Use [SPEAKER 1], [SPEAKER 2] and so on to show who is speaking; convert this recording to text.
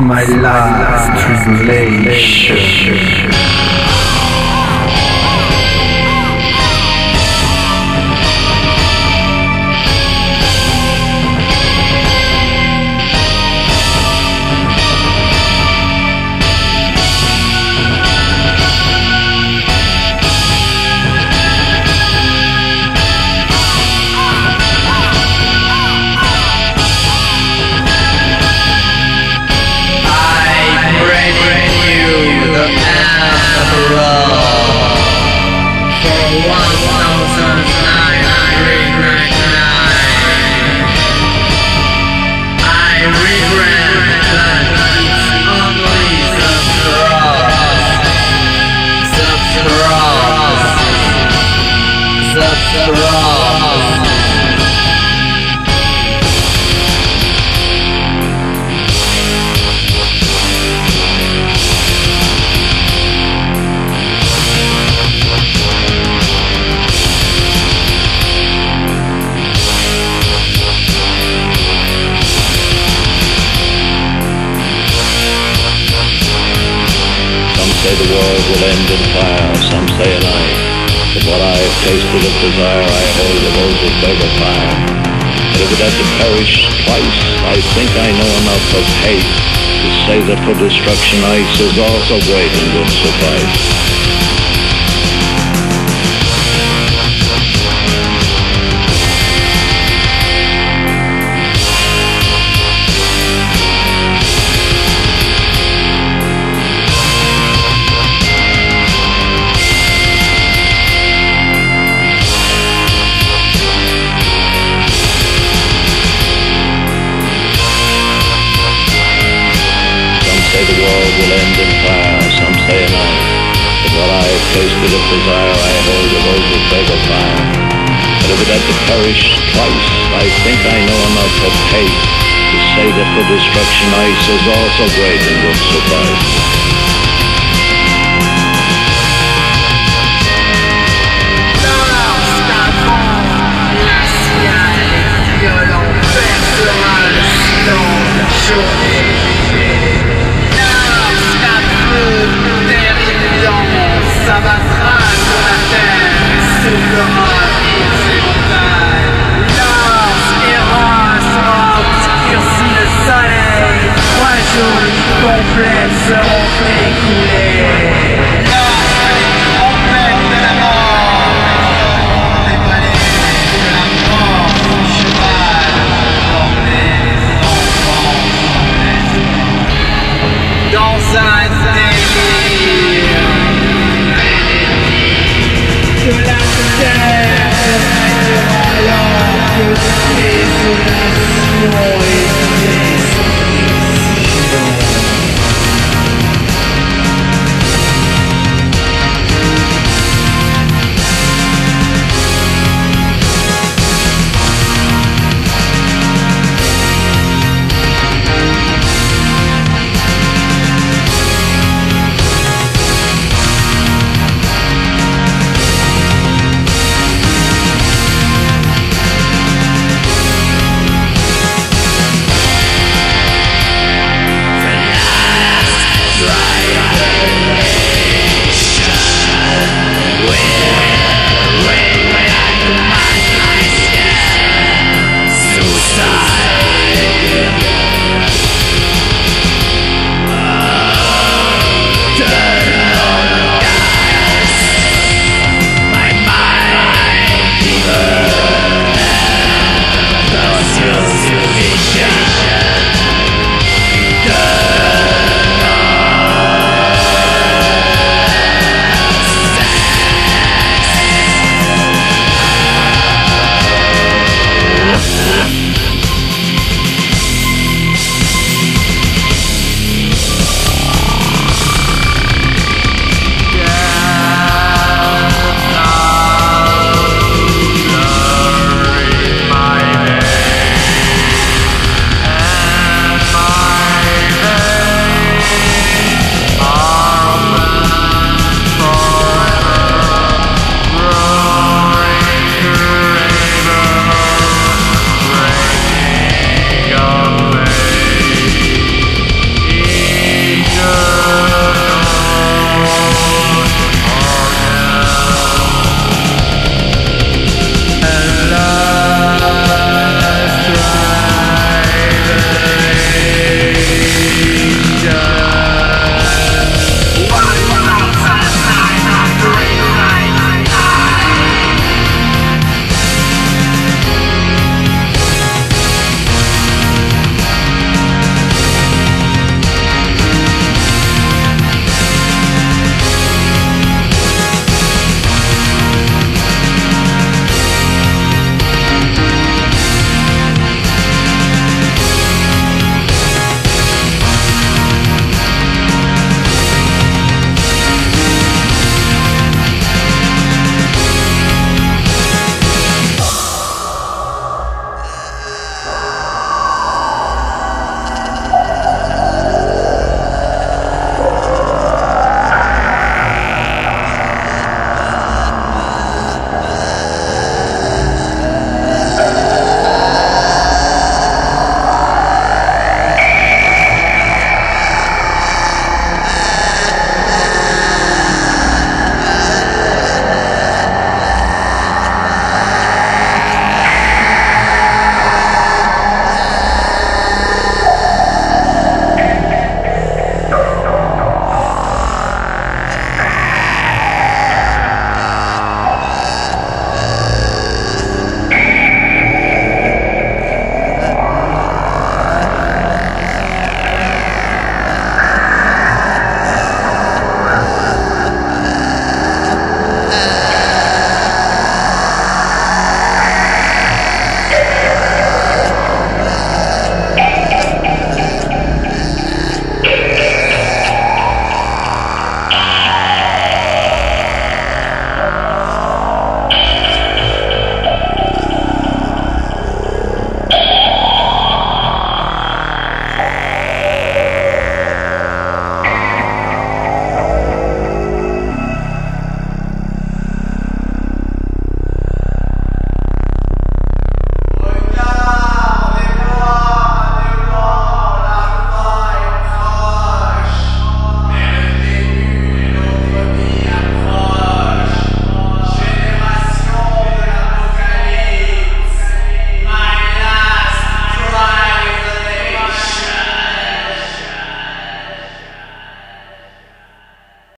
[SPEAKER 1] my last tribulation.
[SPEAKER 2] World will end in fire, some say a night. But what I have tasted of desire, I hold of beg of fire. But if it had to perish twice, I think I know enough of hate to say that for destruction ice is also great and would suffice. I have tasted desire, I hold of of fire. But if it had to perish twice, I think I know enough of hate to say that for destruction ice is also great and would suffice.